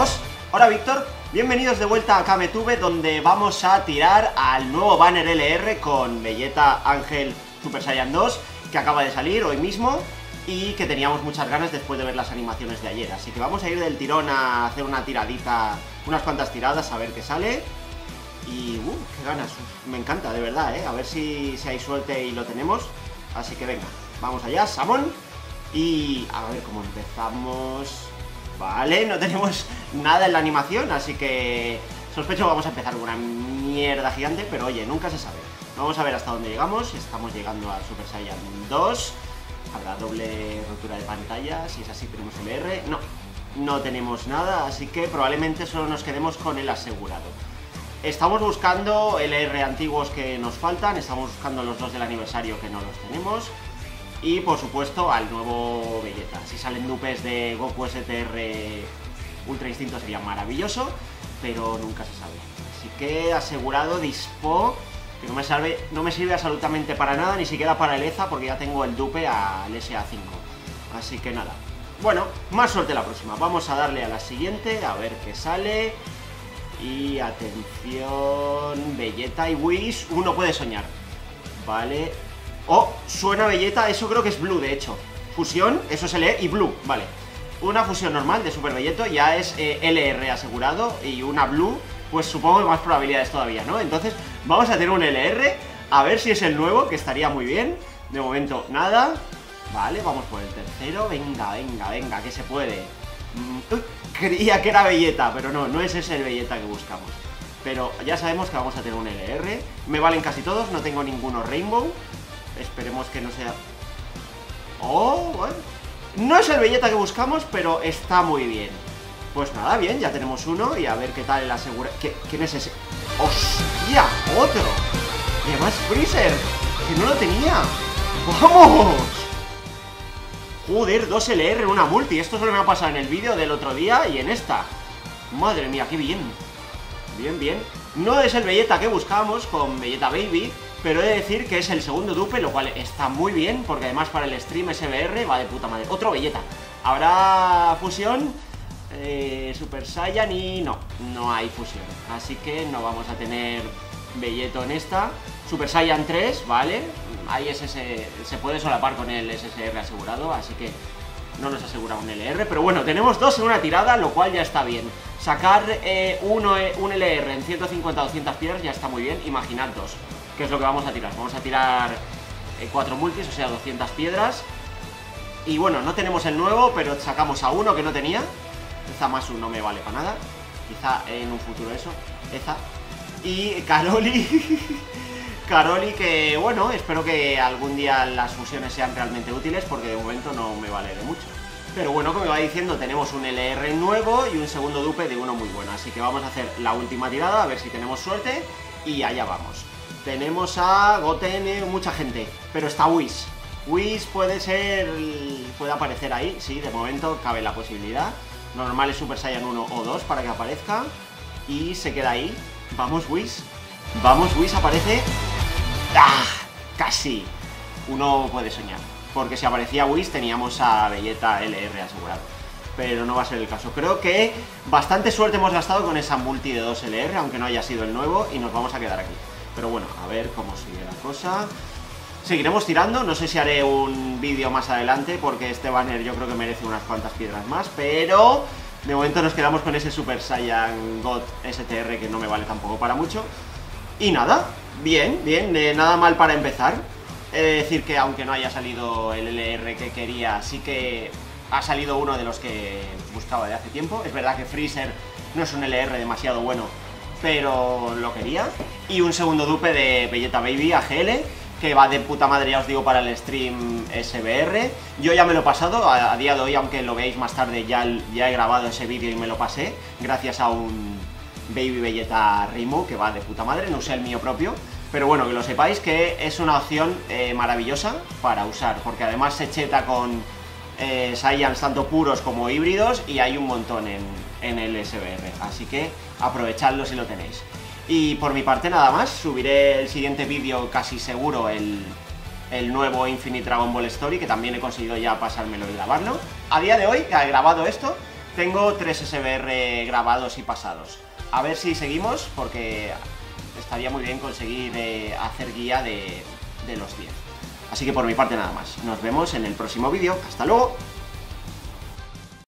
Os, hola Víctor, bienvenidos de vuelta a KameTube donde vamos a tirar al nuevo banner LR con Belleta Ángel Super Saiyan 2 que acaba de salir hoy mismo y que teníamos muchas ganas después de ver las animaciones de ayer. Así que vamos a ir del tirón a hacer una tiradita, unas cuantas tiradas a ver qué sale. Y, uh, qué ganas, me encanta, de verdad, ¿eh? A ver si, si hay suerte y lo tenemos. Así que venga, vamos allá, Samon. Y a ver cómo empezamos... Vale, no tenemos nada en la animación, así que sospecho que vamos a empezar con una mierda gigante, pero oye, nunca se sabe. Vamos a ver hasta dónde llegamos, estamos llegando al Super Saiyan 2. Habrá doble rotura de pantalla, si es así tenemos el R. No, no tenemos nada, así que probablemente solo nos quedemos con el asegurado. Estamos buscando LR antiguos que nos faltan, estamos buscando los dos del aniversario que no los tenemos. Y por supuesto al nuevo Vegeta. Si salen dupes de Goku STR Ultra Instinto sería maravilloso, pero nunca se sabe. Así que asegurado Dispo, que no me, sirve, no me sirve absolutamente para nada, ni siquiera para el EZA, porque ya tengo el dupe al SA5. Así que nada. Bueno, más suerte la próxima. Vamos a darle a la siguiente, a ver qué sale. Y atención, Belleta y Wish, uno puede soñar. Vale, Oh, suena Belleta, eso creo que es Blue, de hecho. Fusión, eso se lee, y Blue, vale. Una fusión normal de Super Belleto ya es eh, LR asegurado, y una Blue, pues supongo que más probabilidades todavía, ¿no? Entonces, vamos a tener un LR, a ver si es el nuevo, que estaría muy bien. De momento, nada. Vale, vamos por el tercero. Venga, venga, venga, que se puede. Mm, creía que era Belleta, pero no, no es ese el Belleta que buscamos. Pero ya sabemos que vamos a tener un LR. Me valen casi todos, no tengo ninguno Rainbow. Esperemos que no sea... ¡Oh! Bueno. No es el belleta que buscamos, pero está muy bien. Pues nada, bien, ya tenemos uno y a ver qué tal el asegura... ¿Quién es ese? ¡Hostia! ¡Otro! Y además Freezer, que no lo tenía. ¡Vamos! Joder, dos LR en una multi. Esto solo me ha pasado en el vídeo del otro día y en esta. Madre mía, qué bien. Bien, bien. No es el belleta que buscamos con Belleta Baby, pero he de decir que es el segundo dupe, lo cual está muy bien, porque además para el stream SBR va de puta madre. Otro Belleta. Habrá fusión, eh, Super Saiyan y no, no hay fusión. Así que no vamos a tener Belleto en esta. Super Saiyan 3, ¿vale? Ahí se puede solapar con el SSR asegurado, así que no nos asegura un LR. Pero bueno, tenemos dos en una tirada, lo cual ya está bien. Sacar eh, uno, eh, un LR en 150-200 piedras ya está muy bien, imaginad dos que es lo que vamos a tirar. Vamos a tirar eh, cuatro multis, o sea, 200 piedras. Y bueno, no tenemos el nuevo, pero sacamos a uno que no tenía. Quizá más uno no me vale para nada. Quizá en un futuro eso. Eza. Y Caroli. Caroli que, bueno, espero que algún día las fusiones sean realmente útiles porque de momento no me vale de mucho. Pero bueno, como va diciendo, tenemos un LR nuevo y un segundo dupe de uno muy bueno. Así que vamos a hacer la última tirada, a ver si tenemos suerte. Y allá vamos. Tenemos a Goten, mucha gente, pero está Whis. Whis puede ser... puede aparecer ahí, sí, de momento cabe la posibilidad. Normal es Super Saiyan 1 o 2 para que aparezca. Y se queda ahí. Vamos, Whis. Vamos, Whis, aparece. ¡Ah! Casi. Uno puede soñar. Porque si aparecía Whis teníamos a Belleta LR asegurado. Pero no va a ser el caso. Creo que bastante suerte hemos gastado con esa multi de 2 LR, aunque no haya sido el nuevo, y nos vamos a quedar aquí. Pero bueno, a ver cómo sigue la cosa. Seguiremos tirando, no sé si haré un vídeo más adelante porque este banner yo creo que merece unas cuantas piedras más, pero de momento nos quedamos con ese Super Saiyan God STR que no me vale tampoco para mucho. Y nada, bien, bien, nada mal para empezar. He de decir que aunque no haya salido el LR que quería, sí que ha salido uno de los que buscaba de hace tiempo. Es verdad que Freezer no es un LR demasiado bueno, pero lo quería. Y un segundo dupe de Belleta Baby AGL, que va de puta madre, ya os digo, para el stream SBR. Yo ya me lo he pasado, a, día de hoy, aunque lo veáis más tarde, ya, ya he grabado ese vídeo y me lo pasé, gracias a un Baby Belleta Rimo, que va de puta madre, no usé el mío propio. Pero bueno, que lo sepáis que es una opción eh, maravillosa para usar, porque además se cheta con eh, tanto puros como híbridos y hay un montón en, el SBR, así que aprovechadlo si lo tenéis. Y por mi parte nada más, subiré el siguiente vídeo casi seguro el, nuevo Infinite Dragon Ball Story, que también he conseguido ya pasármelo y grabarlo. A día de hoy, que he grabado esto, tengo 3 SBR grabados y pasados. A ver si seguimos, porque estaría muy bien conseguir eh, hacer guía de, de los 10. Así que por mi parte nada más. Nos vemos en el próximo vídeo. ¡Hasta luego!